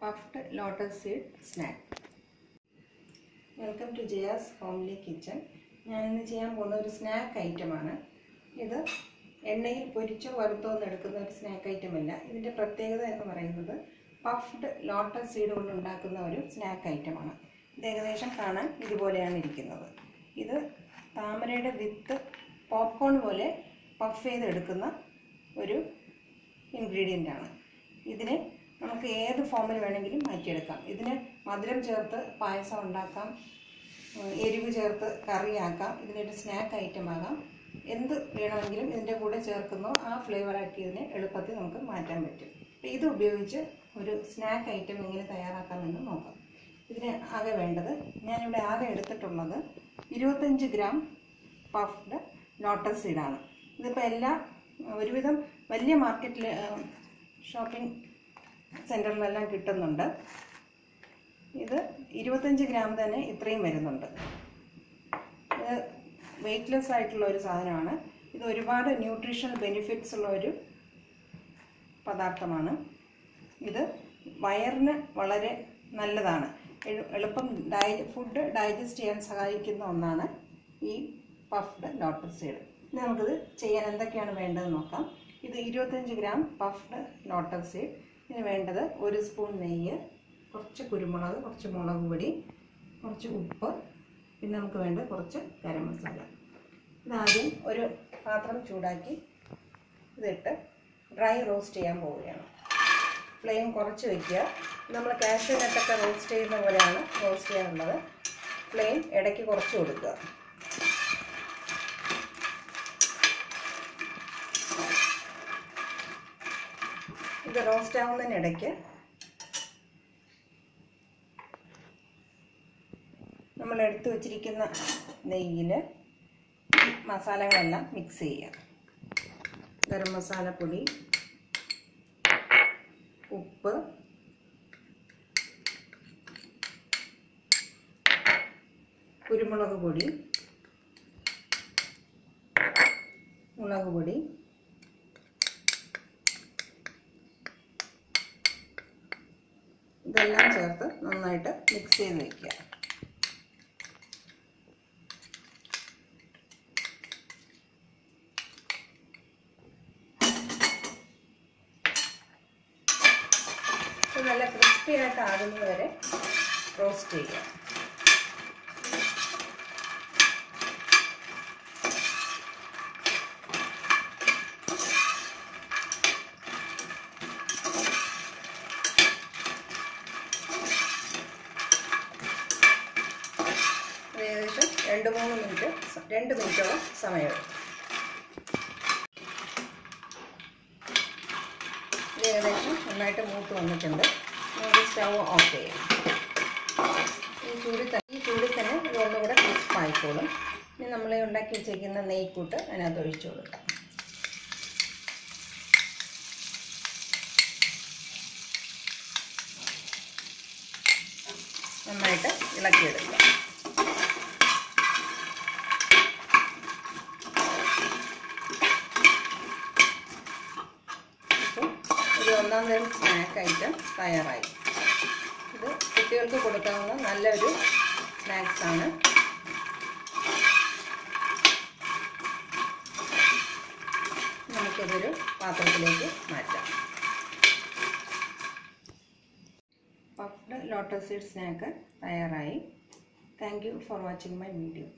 Puffed lotus seed snack welcome to Jaya's homely kitchen ഞാൻ ഇന്ന് ചെയ്യാൻ പോകുന്ന ഒരു സ്നാക്ക് ഐറ്റമാണ് ഇത് എണ്ണയിൽ പൊരിച്ചോ വറുത്തോ എടുക്കുന്ന ഒരു സ്നാക്ക് ഐറ്റം അല്ല. ഇതിന്റെ പ്രത്യേകത എന്ന് പറയുന്നത് പഫ്ഡ് ലോട്ടസ് സീഡ് കൊണ്ട് ഉണ്ടാക്കുന്ന ഒരു സ്നാക്ക് ഐറ്റമാണ് ഇത് ഏകദേശം കാണാൻ ഇതുപോലെയാണ് ഇരിക്കുന്നത്. ഇത് താമരയുടെ വിത്ത് പോപ്കോൺ പോലെ പഫ് ചെയ്തെടുക്കുന്ന ഒരു ഇൻഗ്രീഡിയന്റ് ആണ്. ഇതിനെ നമുക്ക് ഏത് ഫോമിൽ വേണമെങ്കിലും മാറ്റിയെടുക്കാം ഇതിന് മധുരം ചേർത്ത് പായസം ഉണ്ടാക്കാം. എരിവ് ചേർത്ത് കറിയാക്കാം ഇതിനൊരു സ്നാക്ക് ഐറ്റം ആകാം. എന്ത് വേണമെങ്കിലും ഇതിന്റെ കൂടെ ചേർക്കുന്നോ ആ ഫ്ലേവറാക്കി ഇതിനെ എളുപ്പത്തിൽ നമുക്ക് മാറ്റാൻ പറ്റും. ഇത് ഉപയോഗിച്ച് ഒരു സ്നാക്ക് ഐറ്റം എങ്ങനെ തയ്യാറാക്കാമെന്ന് നോക്കാം. ഇതിന് ആകെ വേണ്ടത് ഞാനിവിടെ ആകെ എടുത്തിട്ടുള്ളത് ഇരുപത്തഞ്ച് ഗ്രാം പഫ്ഡ് ലോട്ടസ് സീഡാണ് ഇതിപ്പോൾ എല്ലാ ഒരുവിധം വലിയ മാർക്കറ്റിൽ ഷോപ്പിംഗ് സെന്ററിലെല്ലാം കിട്ടുന്നുണ്ട്. ഇത് ഇരുപത്തഞ്ച് ഗ്രാം തന്നെ ഇത്രയും വരുന്നുണ്ട്. ഇത് വെയ്റ്റ്ലെസ് ആയിട്ടുള്ള ഒരു സാധനമാണ്. ഇത് ഒരുപാട് ന്യൂട്രീഷണൽ ബെനിഫിറ്റ്സ് ഉള്ള ഒരു പദാർത്ഥമാണ്. ഇത് വയറിന് വളരെ നല്ലതാണ്. എളുപ്പം ഡൈ ഫുഡ് ഡൈജസ്റ്റ് ചെയ്യാൻ സഹായിക്കുന്ന ഒന്നാണ് ഈ പഫ്ഡ് ലോട്ടസ് സീഡ്. ഇനി നമുക്കിത് ചെയ്യാൻ എന്തൊക്കെയാണ് വേണ്ടതെന്ന് നോക്കാം. ഇത് ഇരുപത്തഞ്ച് ഗ്രാം പഫ്ഡ് ലോട്ടസ് സീഡ്. ഇതിന് വേണ്ടത് ഒരു സ്പൂൺ നെയ്യ് കുറച്ച് കുരുമുളക് കുറച്ച് മുളക് പൊടി കുറച്ച് ഉപ്പ് പിന്നെ നമുക്ക് വേണ്ട കുറച്ച് ഗരം മസാല. ഇതാദ്യം ഒരു പാത്രം ചൂടാക്കി ഇതിട്ട് ഡ്രൈ റോസ്റ്റ് ചെയ്യാൻ പോവുകയാണ്. ഫ്ലെയിം കുറച്ച് വയ്ക്കുക നമ്മൾ കാഷ്യൂ നട്ടൊക്കെ റോസ്റ്റ് ചെയ്യുന്ന പോലെയാണ് റോസ്റ്റ് ചെയ്യാനുള്ളത്. ഫ്ലെയിം ഇടയ്ക്ക് കുറച്ച് കൊടുക്കുക. ഇത് റോസ്റ്റ് ആവുന്നതിനിടയ്ക്ക് നമ്മൾ എടുത്തു വച്ചിരിക്കുന്ന നെയ്യിൽ മസാലകളെല്ലാം മിക്സ് ചെയ്യുക. ഗരം മസാലപ്പൊടി ഉപ്പ് കുരുമുളക് പൊടി മുളക് പൊടി ഇതെല്ലാം ചേർത്ത് നന്നായിട്ട് മിക്സ് ചെയ്ത് വയ്ക്കുക നല്ല ക്രിസ്പി ആയിട്ട് ആകുന്നത് വരെ റോസ്റ്റ് ചെയ്യുക ഇത് ഏകദേശം രണ്ട് മൂന്ന് മിനിറ്റ് രണ്ട് മിനിറ്റോളം സമയമെടുക്കും. ഇത് ഏകദേശം നന്നായിട്ട് മൂത്ത് വന്നിട്ടുണ്ട്. നമുക്ക് സ്റ്റവ് ഓഫ് ചെയ്യാം. ഈ ചൂടി തന്നെ ഈ ചൂടിൽ തന്നെ ഇത് ഒന്നുകൂടെ ക്രിസ്പായിക്കോളും ഇനി നമ്മൾ ഉണ്ടാക്കി വെച്ചിരിക്കുന്ന നെയ്ക്കൂട്ട് അതിനകത്ത് ഒഴിച്ചു കൊടുക്കാം. നന്നായിട്ട് ഇളക്കിയെടുക്കുക ഒരു ഒന്നാം തരം സ്നാക്ക് ഐറ്റം തയ്യാറായി. ഇത് കുട്ടികൾക്ക് കൊടുക്കാവുന്ന നല്ലൊരു സ്നാക്സ് സ്നാക്സാണ്. നമുക്കിതൊരു പാത്രത്തിലേക്ക് മാറ്റാം. പഫ്ഡ് ലോട്ടസ് സീഡ് സ്നാക്ക് തയ്യാറായി. Thank you for watching my video.